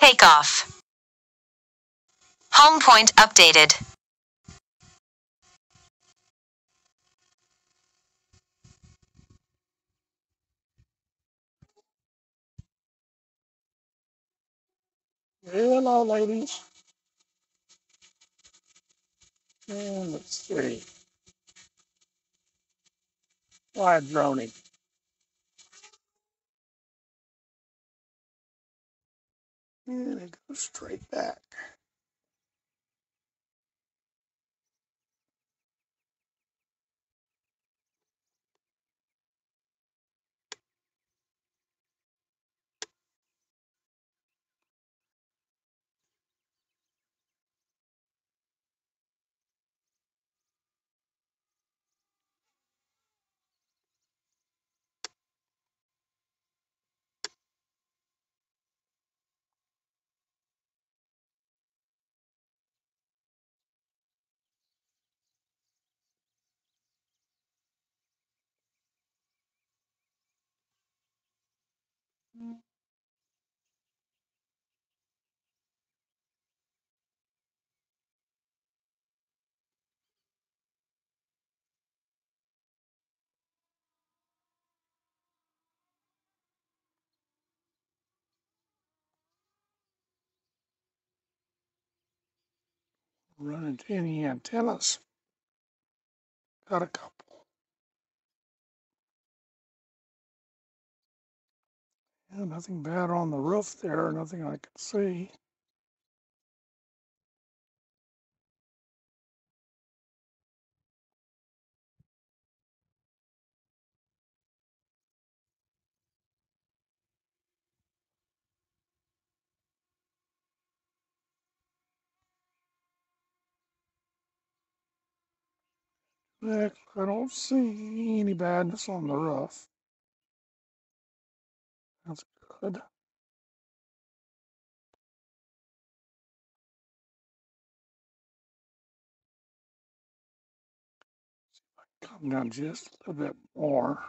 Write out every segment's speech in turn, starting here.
Takeoff. Home point updated. Hello, ladies. And let's see. Why droning? And it goes straight back. Run into any antennas. Got a couple. Yeah, nothing bad on the roof there, nothing I can see. I don't see any badness on the roof. Good. Come down just a little bit more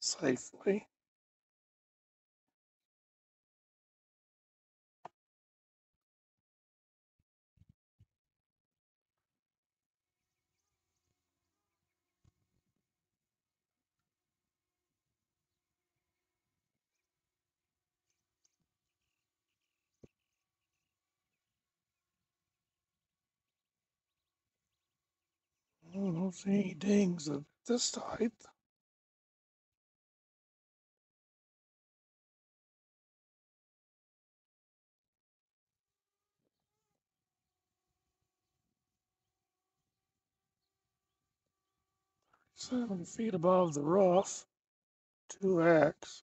safely. I don't see any dings at this height. Seven feet above the roof. 2x.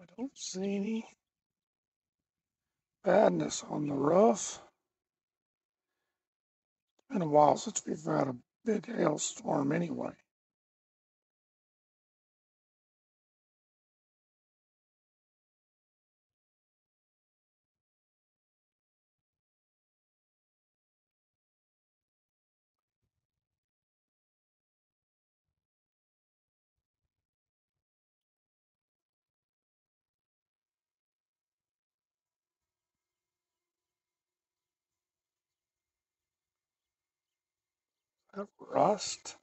I don't see any badness on the roof. Been a while since we've had a big hailstorm anyway. Rust.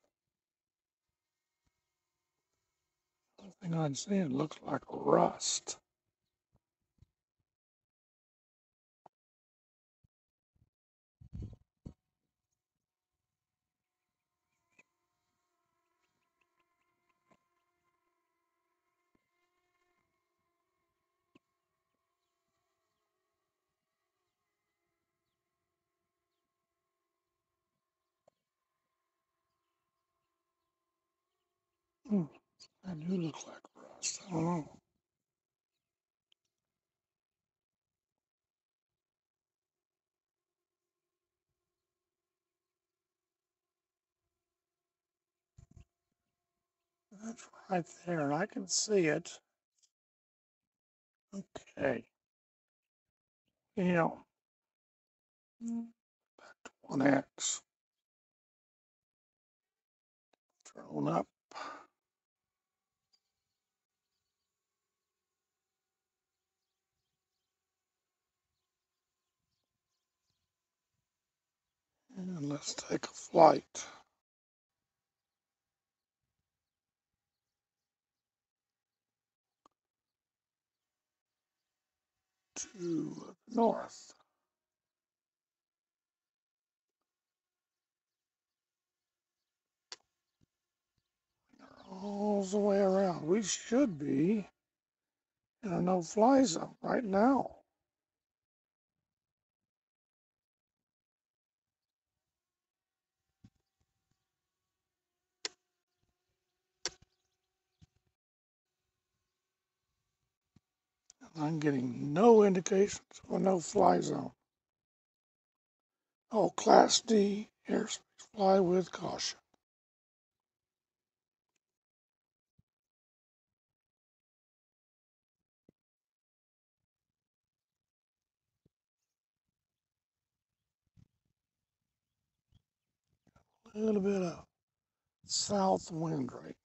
The thing I'm seeing looks like rust. Hmm, that do look like rust. I don't know. That's right there, and I can see it. Okay. Yeah. Back to 1x. Thrown up. And let's take a flight. To the north. All the way around. We should be in a no-fly zone right now. I'm getting no indications of a no-fly zone. Oh, Class D airspace, fly with caution. A little bit of south wind right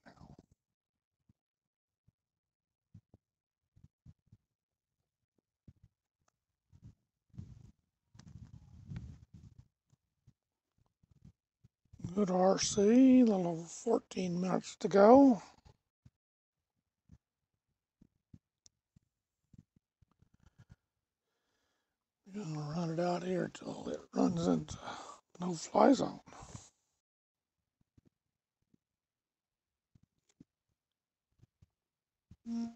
Good RC, a little over 14 minutes to go. We're gonna run it out here till it runs into no fly zone. Mm.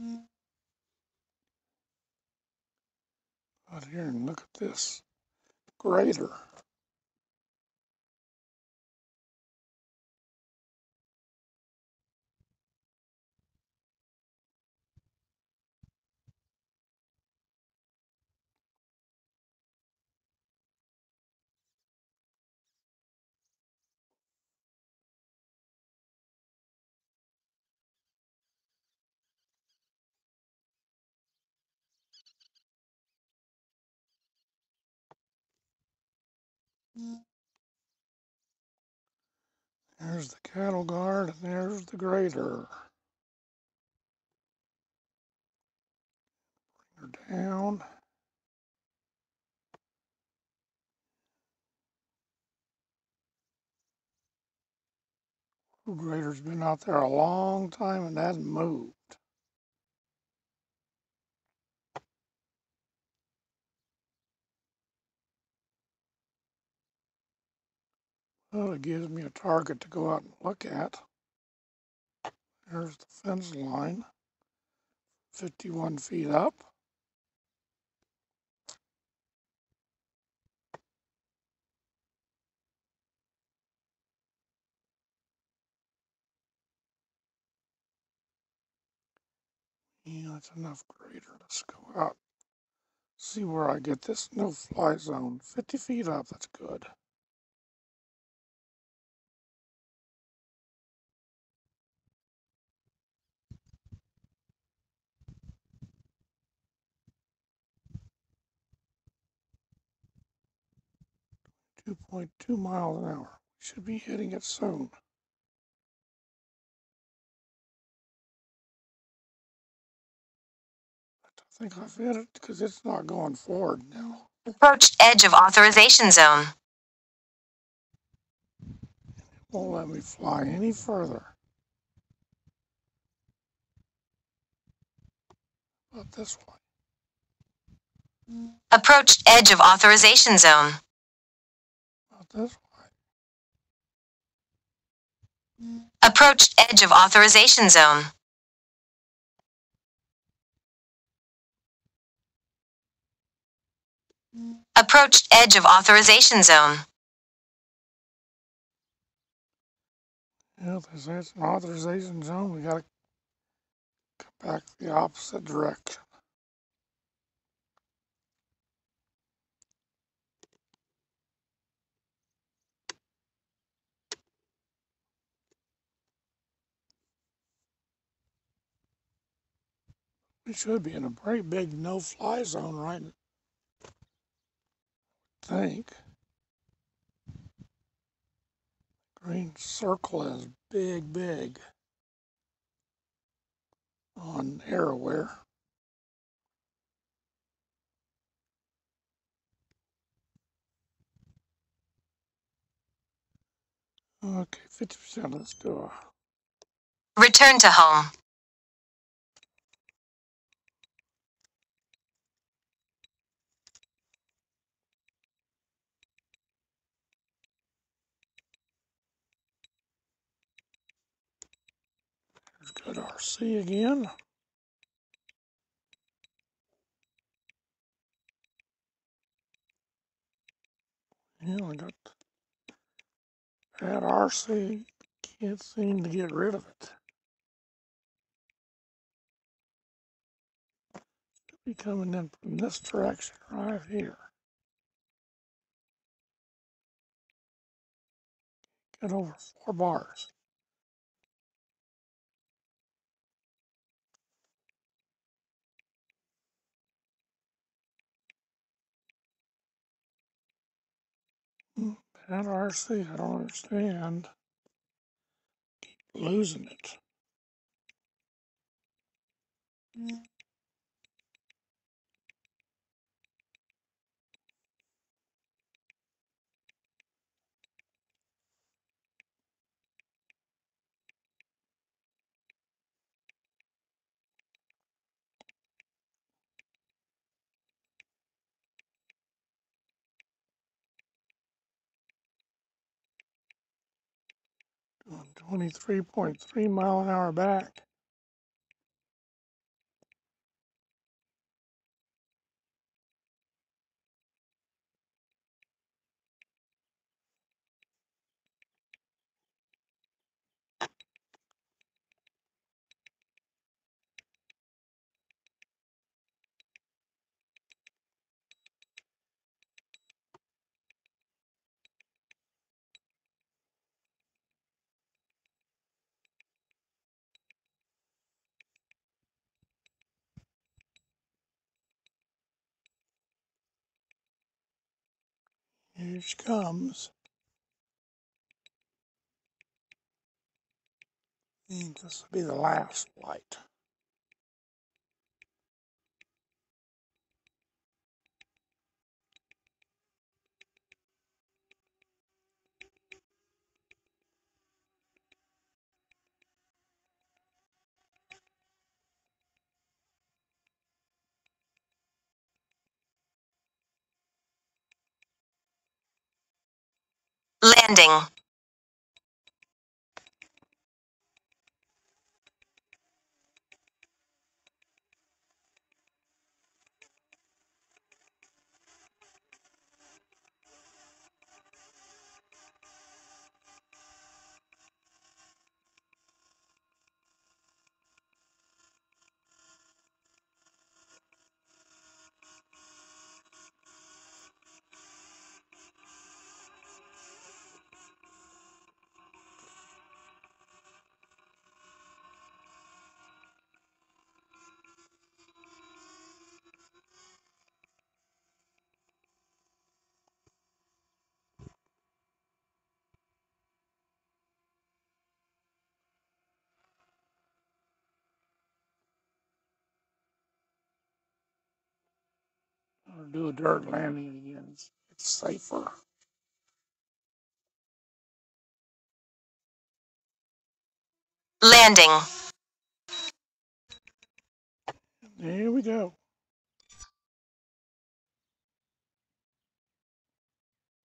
Mm. Out here and look at this grader. There's the cattle guard and there's the grader. Bring her down. The grader's been out there a long time and hasn't moved. Well, it gives me a target to go out and look at. There's the fence line, 51 feet up. Yeah, that's enough grader. Let's go out. See where I get this no fly zone. 50 feet up, that's good. Two point two miles an hour. We should be hitting it soon. I think I've hit it because it's not going forward now. Approached edge of authorization zone. Won't let me fly any further. About this way. Approached edge of authorization zone. This way. Approached edge of authorization zone. Approached edge of authorization zone. Yeah, it's an authorization zone. We gotta come back the opposite direction. It should be in a pretty big no-fly zone, right? I think. Green circle is big, big on AirAware. Okay, 50%, let's do a... Return to home. Let's go to RC again. Yeah, I got that RC. Can't seem to get rid of it. Be coming in from this direction right here. Get over four bars. Bad RC, I don't understand. Keep losing it. Mm. Doing 23.3 mile an hour back. Here she comes. Think this will be the last flight. Landing. I'll do a dirt landing again. It's, it's safer. Landing. There we go.